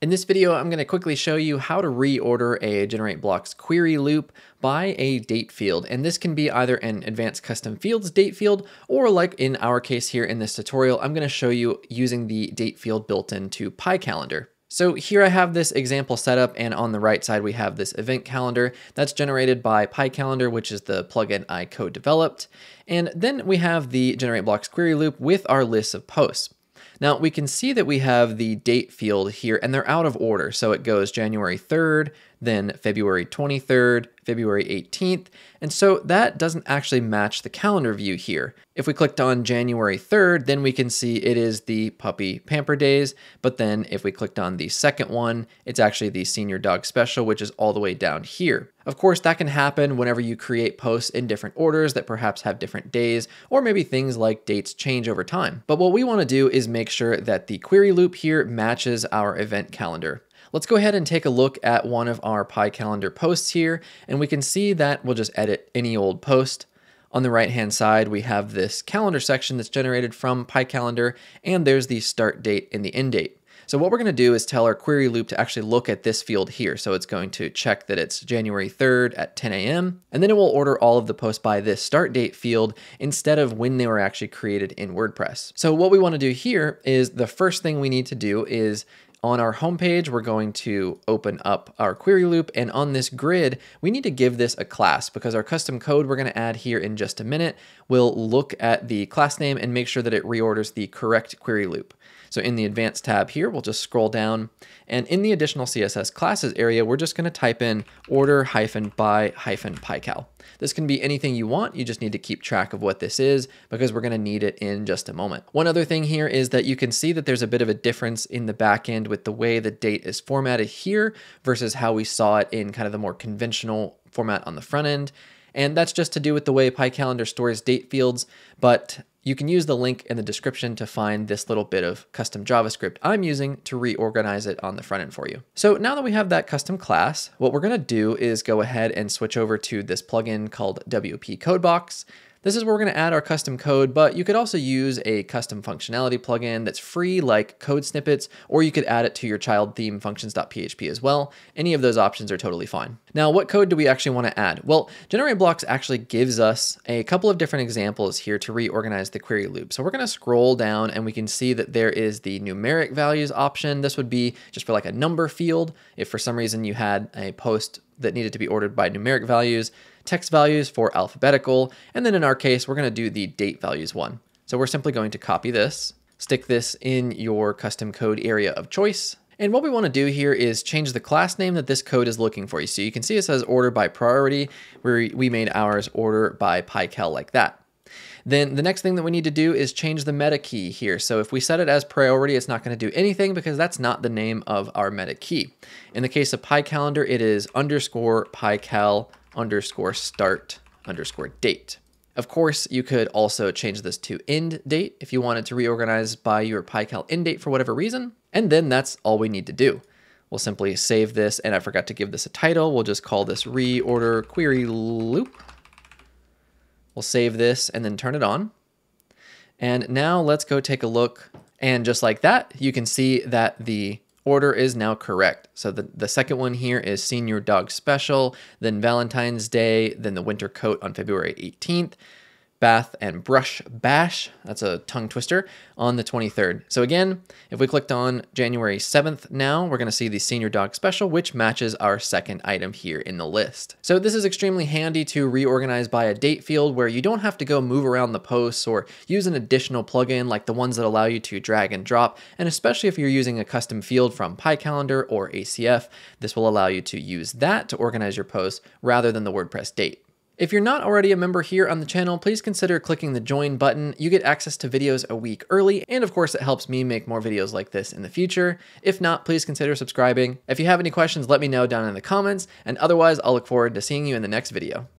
In this video, I'm going to quickly show you how to reorder a GenerateBlocks query loop by a date field. And this can be either an advanced custom fields date field, or like in our case here in this tutorial, I'm going to show you using the date field built into Pie Calendar. So here I have this example setup and on the right side we have this event calendar that's generated by Pie Calendar, which is the plugin I co-developed. And then we have the GenerateBlocks query loop with our list of posts. Now we can see that we have the date field here and they're out of order. So it goes January 3rd, then February 23rd, February 18th. And so that doesn't actually match the calendar view here. If we clicked on January 3rd, then we can see it is the puppy pamper days. But then if we clicked on the second one, it's actually the senior dog special, which is all the way down here. Of course, that can happen whenever you create posts in different orders that perhaps have different days, or maybe things like dates change over time. But what we wanna do is make sure that the query loop here matches our event calendar. Let's go ahead and take a look at one of our Pie Calendar posts here, and we can see that we'll just edit any old post. On the right hand side, we have this calendar section that's generated from Pie Calendar, and there's the start date and the end date. So what we're going to do is tell our query loop to actually look at this field here. So it's going to check that it's January 3rd at 10 a.m. And then it will order all of the posts by this start date field instead of when they were actually created in WordPress. So what we want to do here is the first thing we need to do is on our homepage, we're going to open up our query loop. And on this grid, we need to give this a class because our custom code we're going to add here in just a minute will look at the class name and make sure that it reorders the correct query loop. So in the advanced tab here, we'll just scroll down and in the additional CSS classes area, we're just gonna type in order hyphen by hyphen piecal. This can be anything you want. You just need to keep track of what this is because we're gonna need it in just a moment. One other thing here is that you can see that there's a bit of a difference in the backend with the way the date is formatted here versus how we saw it in kind of the more conventional format on the front end. And that's just to do with the way Pie Calendar stores date fields, but you can use the link in the description to find this little bit of custom JavaScript I'm using to reorganize it on the front end for you. So now that we have that custom class, what we're gonna do is go ahead and switch over to this plugin called WP Codebox. This is where we're going to add our custom code, but you could also use a custom functionality plugin that's free like code snippets, or you could add it to your child theme functions.php as well. Any of those options are totally fine. Now, what code do we actually want to add? Well, GenerateBlocks actually gives us a couple of different examples here to reorganize the query loop. So we're going to scroll down and we can see that there is the numeric values option. This would be just for like a number field. If for some reason you had a post that needed to be ordered by numeric values, text values for alphabetical, and then in our case, we're gonna do the date values one. So we're simply going to copy this, stick this in your custom code area of choice, and what we want to do here is change the class name that this code is looking for. You see, you can see it says order by priority, where we made ours order by PieCal like that. Then the next thing that we need to do is change the meta key here. So if we set it as priority, it's not going to do anything because that's not the name of our meta key. In the case of Pie Calendar, it is underscore PieCal underscore start underscore date. Of course, you could also change this to end date if you wanted to reorganize by your PieCal end date for whatever reason. And then that's all we need to do. We'll simply save this, and I forgot to give this a title. We'll just call this reorder query loop. We'll save this and then turn it on. And now let's go take a look. And just like that, you can see that the order is now correct. So the, the second one here is Senior Dog Special, then Valentine's Day, then the Winter Coat on February 18th, Bath and Brush Bash, that's a tongue twister, on the 23rd. So again, if we clicked on January 7th now, we're gonna see the Senior Dog Special, which matches our second item here in the list. So this is extremely handy to reorganize by a date field where you don't have to go move around the posts or use an additional plugin like the ones that allow you to drag and drop. And especially if you're using a custom field from Pie Calendar or ACF, this will allow you to use that to organize your posts rather than the WordPress date. If you're not already a member here on the channel, please consider clicking the join button. You get access to videos a week early, and of course it helps me make more videos like this in the future. If not, please consider subscribing. If you have any questions, let me know down in the comments, and otherwise I'll look forward to seeing you in the next video.